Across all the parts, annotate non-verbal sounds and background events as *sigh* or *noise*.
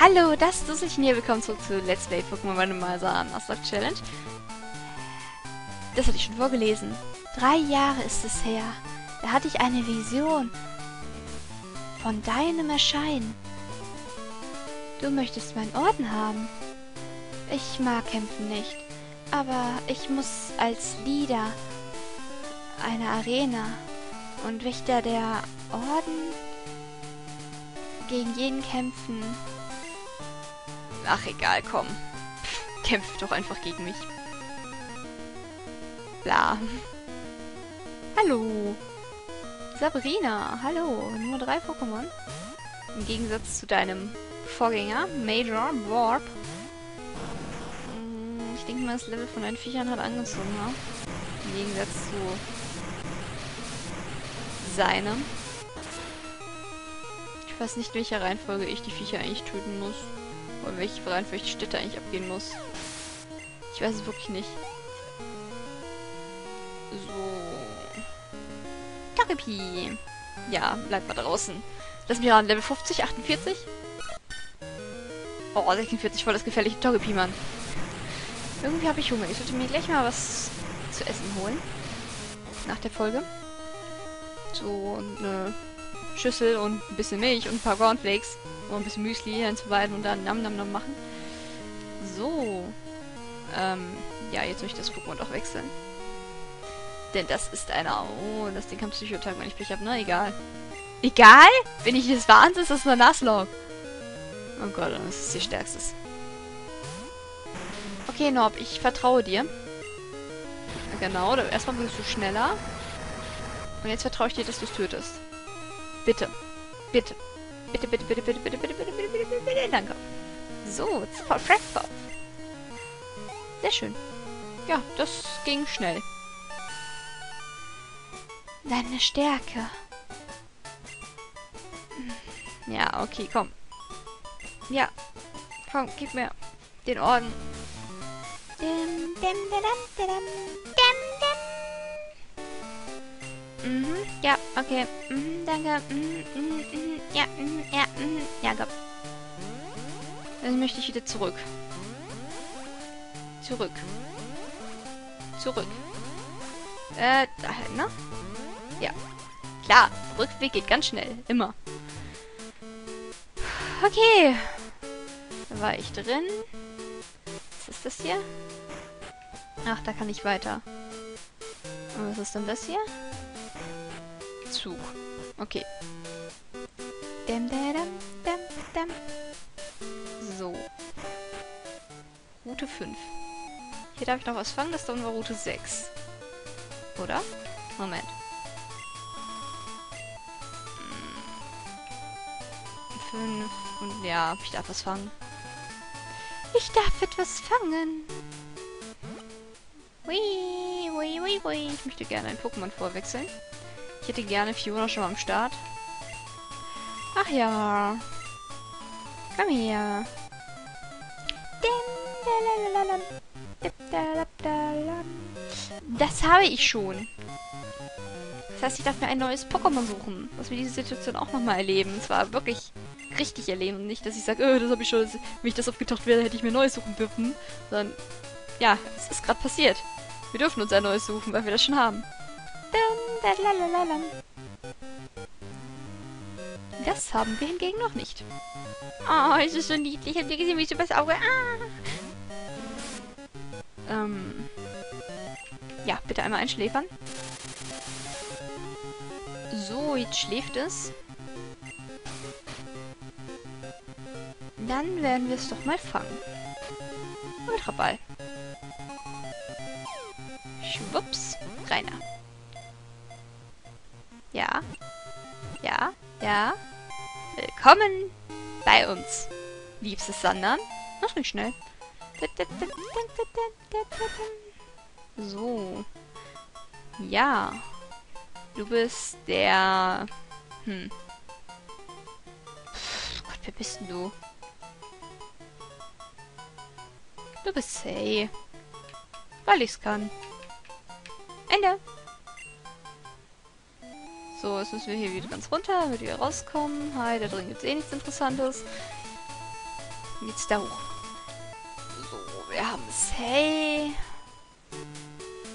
Hallo, das ist Dusselchen hier. Willkommen zurück zu Let's Play Pokémon Randomizer Nuzlocke Challenge. Das hatte ich schon vorgelesen. Drei Jahre ist es her. Da hatte ich eine Vision von deinem Erscheinen. Du möchtest meinen Orden haben. Ich mag kämpfen nicht, aber ich muss als Leader einer Arena und Wächter der Orden gegen jeden kämpfen. Ach egal, komm. Kämpf doch einfach gegen mich. Bla. Hallo. Sabrina, hallo. Nur drei Pokémon. Im Gegensatz zu deinem Vorgänger, Major Warp. Hm, ich denke mal, das Level von deinen Viechern hat angezogen, ja? Im Gegensatz zu seinem. Ich weiß nicht, welcher Reihenfolge ich die Viecher eigentlich töten muss. Oder welche Reihenfolge die Städte eigentlich abgehen muss. Ich weiß es wirklich nicht. So. Togepi. Ja, bleib mal draußen. Lass mich ran. Level 50, 48. Oh, 46, voll das gefährliche Togepi, Mann. Irgendwie habe ich Hunger. Ich sollte mir gleich mal was zu essen holen. Nach der Folge. So, eine Schüssel und ein bisschen Milch und ein paar Cornflakes. Und ein bisschen Müsli hinzuweisen und dann Nam Nam Nam machen. So. Ähm, ja, jetzt möchte ich das Pokémon doch wechseln. Denn das ist einer... Oh, das Ding kann Psychotag, wenn ich Pech habe. Na, egal. Egal? Wenn ich das Wahnsinn ist das nur Nuzlocke. Oh Gott, das ist ihr stärkstes. Okay, Norb, ich vertraue dir. Genau, erstmal bist du schneller. Und jetzt vertraue ich dir, dass du es tötest. Bitte. Bitte. Bitte, bitte, bitte, bitte, bitte, bitte, bitte, bitte, bitte, bitte, bitte, danke. So, Fragpop. Sehr schön. Ja, das ging schnell. Deine Stärke. Ja, okay, komm. Ja. Komm, gib mir den Orden. Mhm, ja, okay. Mhm, danke. Mhm, mhm, mhm, ja, mhm, ja, mhm, ja, komm. Dann möchte ich wieder zurück. Zurück. Zurück. Äh, dahin, ne? Ja. Klar, Rückweg geht ganz schnell. Immer. Okay. Da war ich drin. Was ist das hier? Ach, da kann ich weiter. Und was ist denn das hier? Zug. Okay. Dam, dam, dam, dam. So. Route 5. Hier darf ich noch was fangen. Das da unten war Route 6. Oder? Moment. 5 und ja, ich darf was fangen. Ich darf etwas fangen. Hui, hui, hui, hui. Ich möchte gerne ein Pokémon vorwechseln. Hätte gerne Fiona schon mal am Start. Ach ja. Komm her. Das habe ich schon. Das heißt, ich darf mir ein neues Pokémon suchen, dass wir diese Situation auch nochmal erleben. Und zwar wirklich richtig erleben und nicht, dass ich sage, oh, das habe ich schon, wenn ich das aufgetaucht wäre, hätte ich mir neues suchen dürfen. Sondern, ja, es ist gerade passiert. Wir dürfen uns ein neues suchen, weil wir das schon haben. Das haben wir hingegen noch nicht. Oh, es ist so niedlich. Habt ihr gesehen, wie ich übers Auge... Ah. Ähm... Ja, bitte einmal einschläfern. So, jetzt schläft es. Dann werden wir es doch mal fangen. Ultraball. Willkommen bei uns. Liebstes Sandern. Mach nicht schnell. So. Ja. Du bist der... Hm. Gott, wer bist denn du? Du bist Say. Weil ich's kann. Ende. So, jetzt müssen wir hier wieder ganz runter, damit wir rauskommen. Hi, da drin gibt's eh nichts Interessantes. Jetzt da hoch. So, wir haben Say.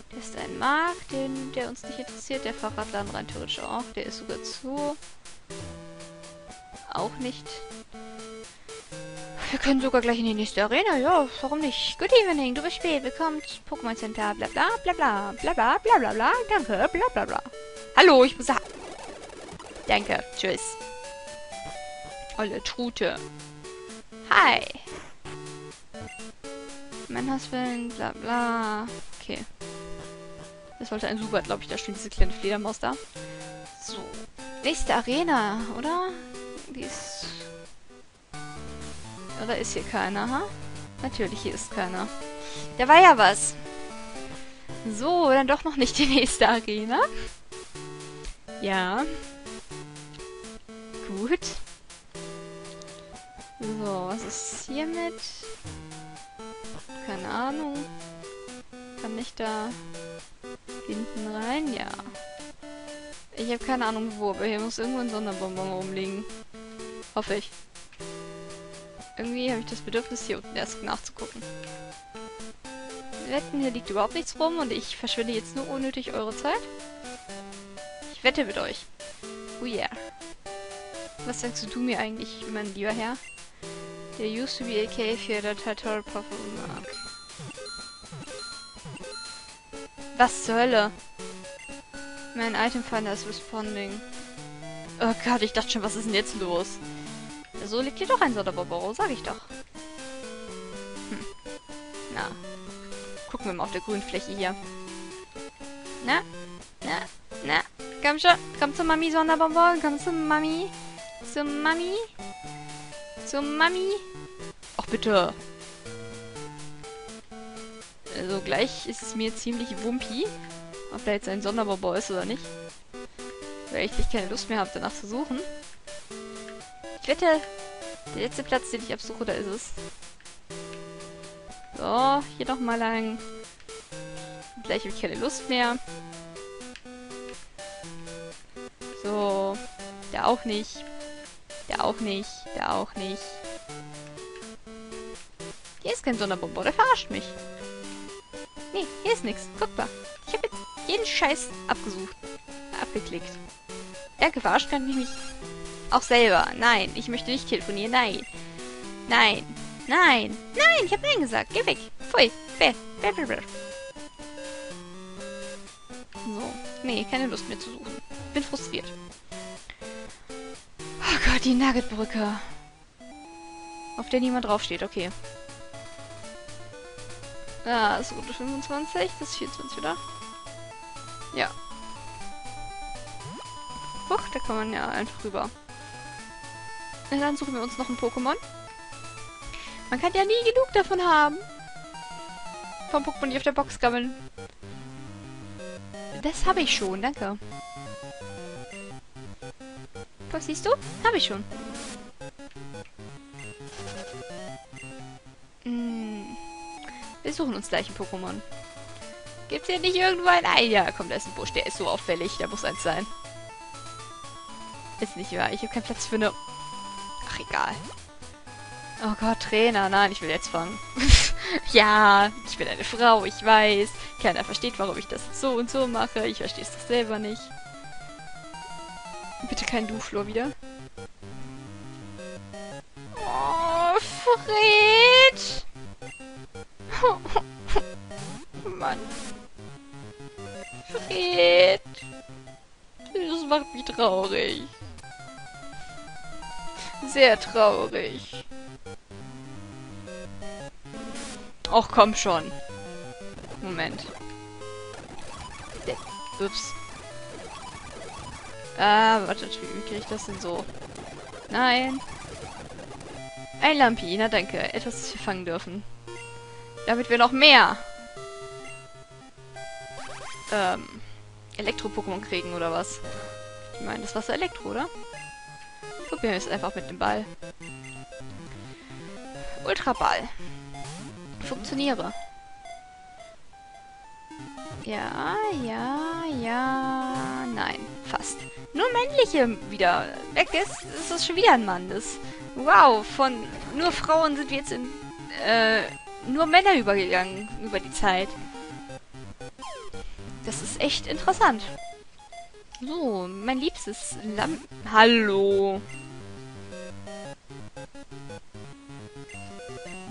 Das ist ein Markt, den, der uns nicht interessiert. Der Fahrradladen rein theoretisch auch. Der ist sogar zu. Auch nicht. Wir können sogar gleich in die nächste Arena. Ja, warum nicht? Good evening, du bist spät. Willkommen zum Pokémon Center. Bla bla bla bla bla bla bla bla bla. Danke, bla bla bla. Hallo, ich muss da. Danke, tschüss. Olle Trute. Hi. Husband, bla bla. Okay. Das sollte ein Super, glaube ich. Da steht diese kleine Fledermaus da. So. Nächste Arena, oder? Die ist... Oder ist hier keiner, ha? Natürlich, hier ist keiner. Da war ja was. So, dann doch noch nicht die *laughs* nächste Arena. Ja. Gut. So, was ist hiermit? Keine Ahnung. Kann ich da hinten rein? Ja. Ich habe keine Ahnung wo, aber hier muss irgendwo ein Sonderbonbon rumliegen. Hoffe ich. Irgendwie habe ich das Bedürfnis, hier unten erst nachzugucken. Wetten, hier liegt überhaupt nichts rum und ich verschwende jetzt nur unnötig eure Zeit. Ich wette mit euch. Oh yeah. Was sagst du mir eigentlich, mein lieber Herr? Der used to be a cave here that had her mark. Was zur Hölle? Mein Item Finder ist responding. Oh Gott, ich dachte schon, was ist denn jetzt los? So liegt hier doch ein Soderboboro, sag ich doch. Hm. Na. Gucken wir mal auf der grünen Fläche hier. Na? Na? Na? Komm schon. Komm zu Mami, Sonderbonbon. Komm zu Mami. Zu Mami. Zu Mami. Ach, bitte. Also gleich ist es mir ziemlich wumpi, ob da jetzt ein Sonderbonbon ist oder nicht. Weil ich keine Lust mehr habe, danach zu suchen. Ich wette, der letzte Platz, den ich absuche, da ist es. So, hier nochmal lang. Gleich habe ich keine Lust mehr. So, der auch nicht. Der auch nicht. Der auch nicht. Hier ist kein Sonderbomber, der verarscht mich. Nee, hier ist nichts. Guck mal. Ich habe jetzt jeden Scheiß abgesucht. Abgeklickt. Danke, verarscht kann ich mich auch selber. Nein, ich möchte nicht telefonieren. Nein. Nein. Nein. Nein, ich habe Nein gesagt. Geh weg. Pfui. Bäh. Bäh, bäh, bäh. So. Nee, keine Lust mehr zu suchen. Bin frustriert. Gott, die Nuggetbrücke. Auf der niemand draufsteht. Okay. Ah, das ist Route 25. Das ist 24, oder? Ja. Huch, da kann man ja einfach rüber. Na, dann suchen wir uns noch ein Pokémon. Man kann ja nie genug davon haben. Vom Pokémon, die auf der Box gammeln. Das habe ich schon, danke. Was siehst du? Habe ich schon. Hm. Wir suchen uns gleich ein Pokémon. Gibt's hier nicht irgendwo ein... Ah, ja, komm, da ist ein Busch. Der ist so auffällig. Da muss eins sein. Ist nicht wahr. Ich habe keinen Platz für eine... Ach, egal. Oh Gott, Trainer. Nein, ich will jetzt fangen. *laughs* ja, ich bin eine Frau, ich weiß. Keiner versteht, warum ich das so und so mache. Ich verstehe es doch selber nicht. Bitte kein Duflor wieder. Oh, Fred! *laughs* Mann. Fred! Das macht mich traurig. Sehr traurig. Och, komm schon. Moment. Ups. Ah, warte, wie kriege ich das denn so? Nein. Ein Lampi, na danke. Etwas, das wir fangen dürfen. Damit wir noch mehr ähm, Elektro-Pokémon kriegen, oder was? Ich meine, das war so Elektro, oder? Probieren wir es einfach mit dem Ball. Ultraball. Funktioniere. Ja, ja, ja, nein. Fast. Nur männliche wieder. Weg ist, ist das schon wieder ein Mann. Das, wow, von nur Frauen sind wir jetzt in äh, nur Männer übergegangen über die Zeit. Das ist echt interessant. So, mein liebstes Lamm... Hallo.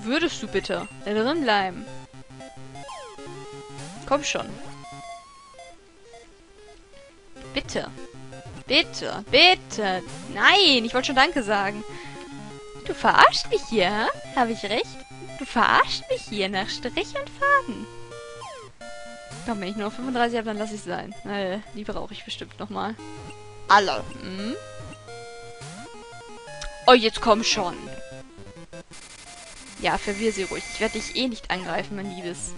Würdest du bitte da drin bleiben? Komm schon. Bitte. Bitte, bitte. Nein, ich wollte schon Danke sagen. Du verarschst mich hier, Habe ich recht? Du verarschst mich hier nach Strich und Faden. Komm, wenn ich nur 35 habe, dann lasse ich sein. Äh, die brauche ich bestimmt nochmal. Alle. Hm? Oh, jetzt komm schon. Ja, verwirr sie ruhig. Ich werde dich eh nicht angreifen, mein Liebes.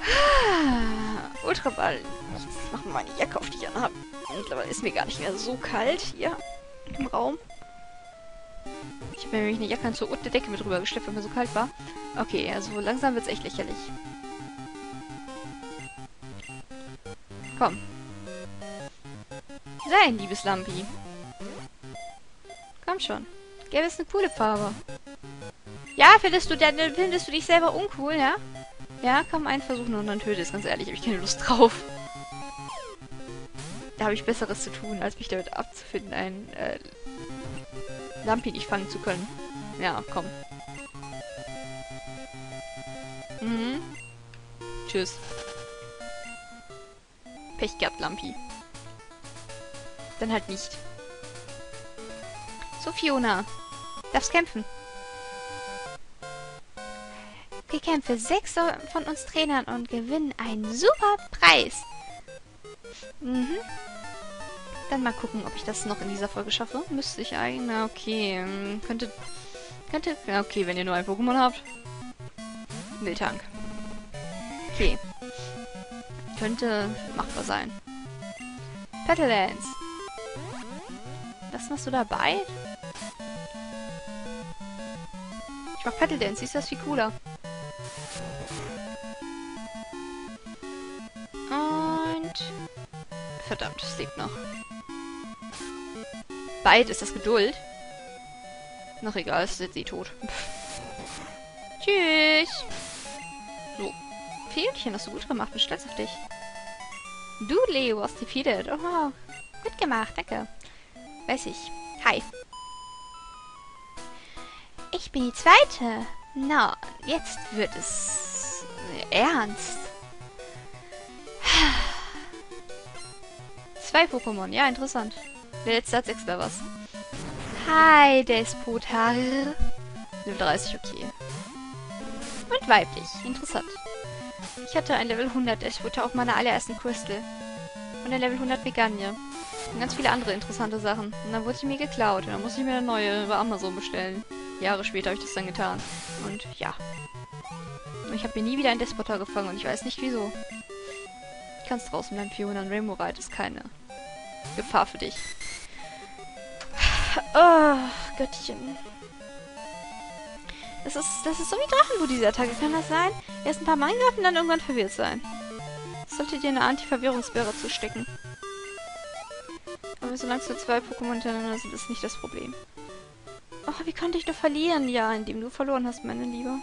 Ah, Ultraball. Jetzt machen wir meine Jacke auf, die ich anhabe. Mittlerweile ist mir gar nicht mehr so kalt hier im Raum. Ich habe nämlich eine Jacke zur unten Decke mit rüber geschleppt, weil mir so kalt war. Okay, also langsam wird es echt lächerlich. Komm. Sein, liebes Lampi. Komm schon. Gelb ist eine coole Farbe. Ja, findest du, findest du dich selber uncool, ja? Ja, komm, einen versuchen und dann töte es. Ganz ehrlich, habe ich keine Lust drauf. Da habe ich Besseres zu tun, als mich damit abzufinden, einen äh, Lampi nicht fangen zu können. Ja, komm. Mhm. Tschüss. Pech gehabt, Lampi. Dann halt nicht. So, Fiona. Darfst kämpfen. Bekämpfe sechs von uns Trainern und gewinne einen super Preis. Mhm. Dann mal gucken, ob ich das noch in dieser Folge schaffe. Müsste ich eigentlich... Na, okay. Hm, könnte... Könnte... Ja, okay, wenn ihr nur ein Pokémon habt. Wildtank. Okay. Könnte machbar sein. Petal Dance. Was machst du dabei? Ich mach Petal Dance. Siehst du das viel cooler? Verdammt, es liegt noch. Beid ist das Geduld. Noch egal, es ist jetzt eh tot. Tschüss. So. Fähnchen hast du gut gemacht. Bin stolz auf dich. Du, Leo, hast defeated. Oh, gut gemacht. Danke. Weiß ich. Hi. Ich bin die Zweite. Na, jetzt wird es ernst. Zwei Pokémon. Ja, interessant. Der letzte hat sechs was. Hi, Despotar. Level 30, okay. Und weiblich. Interessant. Ich hatte ein Level 100 Despotar auf meiner allerersten Crystal. Und ein Level 100 Megagne. Und ganz viele andere interessante Sachen. Und dann wurde sie mir geklaut. Und dann musste ich mir eine neue über Amazon bestellen. Jahre später habe ich das dann getan. Und ja. Und ich habe mir nie wieder einen Despotar gefangen. Und ich weiß nicht wieso. Ich kann es draußen bleiben, Fiona. Und Rainbow Ride ist keine Gefahr für dich. Oh, Göttchen. Das ist, das ist so wie Drachenblut, diese Attacke. Kann das sein? Erst ein paar Mal angreifen, und dann irgendwann verwirrt sein. Sollte dir eine Anti-Verwirrungsbeere zustecken. Aber solange es zwei Pokémon hintereinander sind, ist nicht das Problem. Oh, wie konnte ich nur verlieren? Ja, indem du verloren hast, meine Liebe.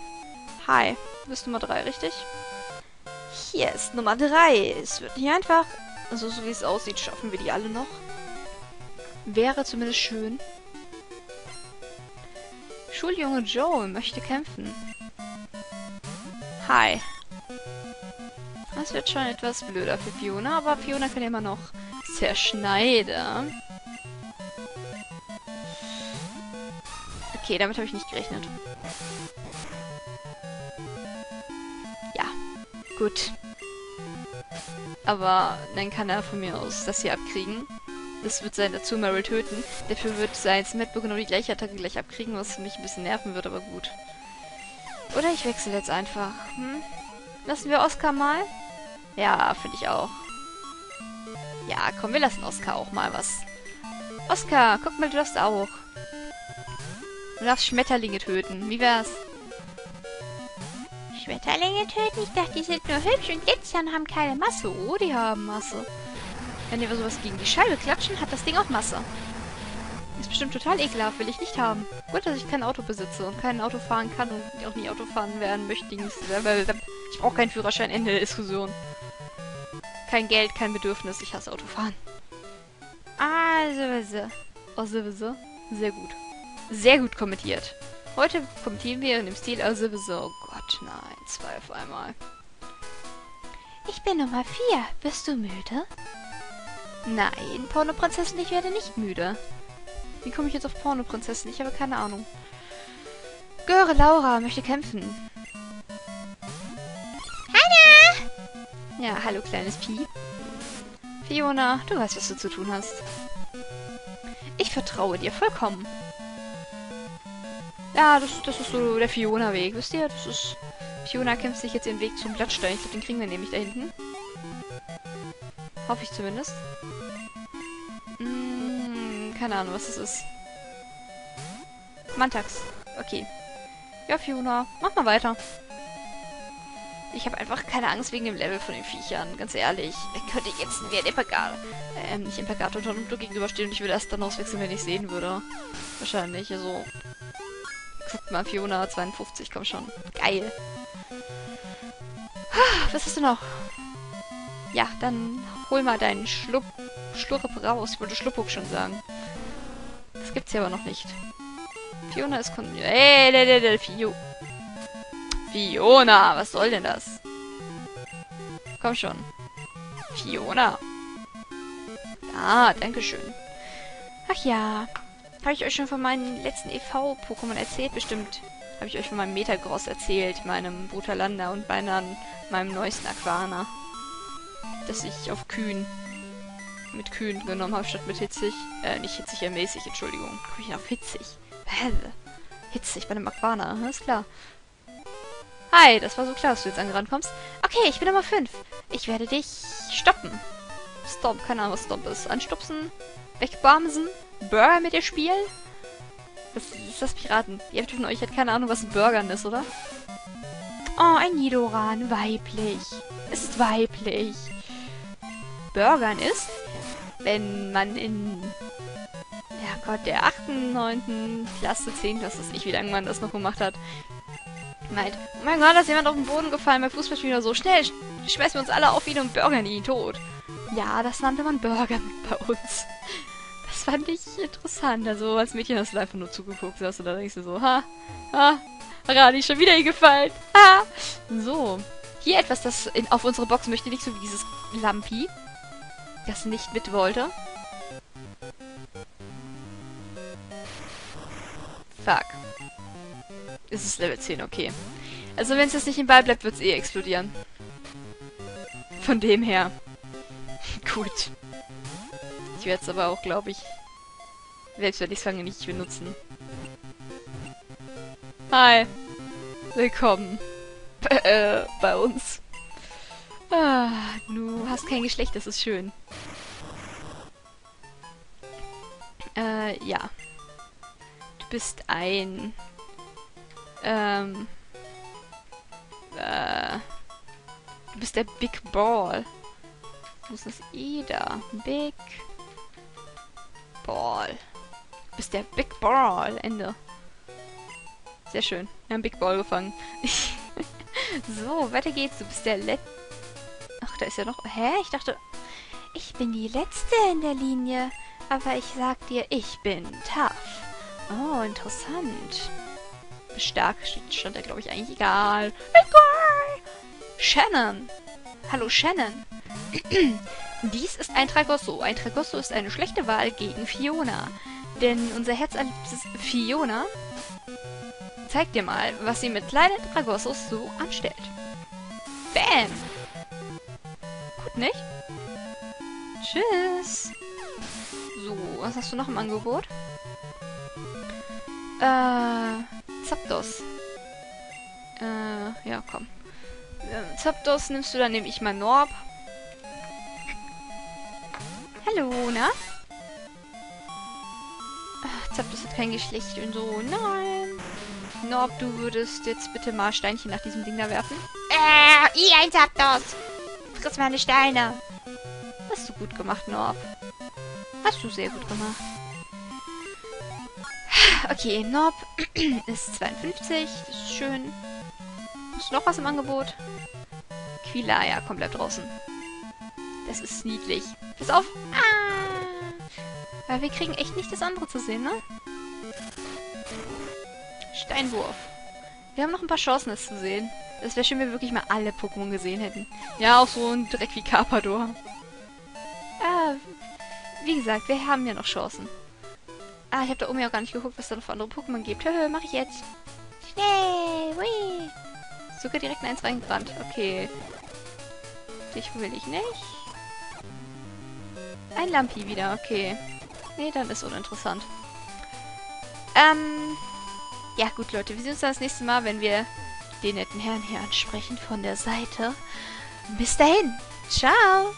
Hi, du bist Nummer 3, richtig? Hier ist Nummer 3. Es wird nicht einfach. Also, so wie es aussieht, schaffen wir die alle noch. Wäre zumindest schön. Schuljunge Joe möchte kämpfen. Hi. Das wird schon etwas blöder für Fiona, aber Fiona kann immer noch zerschneiden. Okay, damit habe ich nicht gerechnet. Ja, gut. Aber dann kann er von mir aus das hier abkriegen. Das wird sein dazu Meryl töten. Dafür wird sein Smetbo genau die gleiche Attacke gleich abkriegen, was mich ein bisschen nerven wird, aber gut. Oder ich wechsle jetzt einfach. Hm? Lassen wir Oscar mal? Ja, finde ich auch. Ja, komm, wir lassen Oscar auch mal was. Oscar, guck mal, du darfst auch. Du darfst Schmetterlinge töten. Wie wär's? Schmetterlinge töten? Ich dachte, die sind nur hübsch und glitzern haben keine Masse. Oh, die haben Masse. Wenn wir sowas gegen die Scheibe klatschen, hat das Ding auch Masse. Ist bestimmt total ekelhaft, will ich nicht haben. Gut, dass ich kein Auto besitze und kein Auto fahren kann und auch nie Auto fahren werden möchte. Ich brauche keinen Führerschein, Ende der Diskussion. Kein Geld, kein Bedürfnis, ich hasse Autofahren. Also, also, sehr gut. Sehr gut kommentiert. Heute kommentieren wir in dem Stil also, oh Gott, nein, zwei auf einmal. Ich bin Nummer vier. Bist du müde? Nein, Pornoprinzessin, ich werde nicht müde. Wie komme ich jetzt auf Pornoprinzessin? Ich habe keine Ahnung. Göre Laura möchte kämpfen. Hallo! Ja, hallo kleines Pi. Fiona, du weißt, was du zu tun hast. Ich vertraue dir vollkommen. Ja, das, das ist so der Fiona-Weg, wisst ihr? Das ist... Fiona kämpft sich jetzt den Weg zum Blattstein. Ich glaube, den kriegen wir nämlich da hinten. Hoffe ich zumindest. Hm, keine Ahnung, was das ist. Mantax. Okay. Ja, Fiona, mach mal weiter. Ich habe einfach keine Angst wegen dem Level von den Viechern, ganz ehrlich. Ich könnte jetzt wie ein Imperator, ähm, nicht Imperator, Tonumto gegenüberstehen und ich würde erst dann auswechseln, wenn ich sehen würde. Wahrscheinlich, also... Guck mal, Fiona 52, komm schon. Geil. Was hast du noch? Ja, dann hol mal deinen Schlupp... Schlurp raus. Ich wollte Schluppuk schon sagen. Das gibt's hier aber noch nicht. Fiona ist kon... Ey, der, der, der, Fio... Fiona, was soll denn das? Komm schon. Fiona. Ah, danke schön. Ach ja. Habe ich euch schon von meinen letzten EV-Pokémon erzählt? Bestimmt habe ich euch von meinem Metagross erzählt, meinem Brutalanda und meinem, meinem neuesten Aquana. Dass ich auf Kühn mit Kühn genommen habe, statt mit hitzig. Äh, nicht hitzig, ja mäßig, Entschuldigung. Komme ich auf hitzig? Hä? Hitzig bei einem Aquana, ist klar. Hi, das war so klar, dass du jetzt angerannt kommst. Okay, ich bin Nummer 5. Ich werde dich stoppen. Stop, keine Ahnung, was Stop ist. Anstupsen, wegbamsen, Burger mit dir spielen. Was ist das Piraten? Ihr von euch hat keine Ahnung, was ein Burgern ist, oder? Oh, ein Nidoran, weiblich. Es ist weiblich. Burgern ist, wenn man in ja Gott, der 8., 9., Klasse, 10., was weiß ich, wie lange man das noch gemacht hat, meint, oh mein Gott, da ist jemand auf den Boden gefallen bei Fußballspielen oder so. Schnell, schmeißen wir uns alle auf ihn und burgern ihn tot. Ja, das nannte man Burger bei uns. Fand ich interessant. Also als Mädchen hast du einfach nur zugeguckt hast und da denkst du so, ha, ha, Rani, schon wieder gefallen. Ha. So. Hier etwas, das in, auf unsere Box möchte, nicht so wie dieses Lampi, das nicht mit wollte. Fuck. Es ist Level 10, okay. Also wenn es jetzt nicht im Ball bleibt, wird es eh explodieren. Von dem her. *laughs* Gut. Ich werde es aber auch, glaube ich, selbst wenn ich es fange, nicht benutzen. Hi. Willkommen. äh, bei uns. Ah, du hast kein Geschlecht, das ist schön. Äh, ja. Du bist ein ähm. Äh. Du bist der Big Ball. Wo ist das I da? Big Ball. Bist der Big Ball. Ende. Sehr schön. Wir haben Big Ball gefangen. *laughs* so, weiter geht's. Du bist der Let... Ach, da ist ja noch... Hä? Ich dachte... Ich bin die Letzte in der Linie. Aber ich sag dir, ich bin tough. Oh, interessant stark stand da, glaube ich, eigentlich egal. Egal! Shannon! Hallo, Shannon! *clears throat* Dies ist ein Tragosso. Ein Tragosso ist eine schlechte Wahl gegen Fiona. Denn unser herzallerliebstes Fiona zeigt dir mal, was sie mit kleinen Tragossos so anstellt. Bam! Gut, nicht? Tschüss! So, was hast du noch im Angebot? Äh... Zapdos. Äh, ja, komm. Äh, Zapdos nimmst du, dann nehme ich mal Norb. Hallo, na? Ach, Zapdos hat kein Geschlecht und so. Nein. Norb, du würdest jetzt bitte mal Steinchen nach diesem Ding da werfen. Äh, ich ein Zapdos. Friss meine Steine. Hast du gut gemacht, Norb. Hast du sehr gut gemacht. Okay, Norb *clears throat* ist 52. Das ist schön. Ist noch was im Angebot? Quilaya kommt bleibt draußen. Das ist niedlich. Pass auf. Ah! Weil wir kriegen echt nicht das andere zu sehen, ne? Steinwurf. Wir haben noch ein paar Chancen, das zu sehen. Das wäre schön, wenn wir wirklich mal alle Pokémon gesehen hätten. Ja, auch so ein Dreck wie Carpador. Ah, wie gesagt, wir haben ja noch Chancen. Ah, ich habe da oben ja auch gar nicht geguckt, was da noch für andere Pokémon gibt. Höhö, mach ich jetzt. Schnell, hui. Sogar direkt in eins reingerannt. Okay. Dich will ich nicht. Ein Lampi wieder, okay. Nee, dann ist uninteressant. Ähm, ja gut, Leute, wir sehen uns dann das nächste Mal, wenn wir den netten Herrn hier ansprechen von der Seite. Bis dahin. Ciao.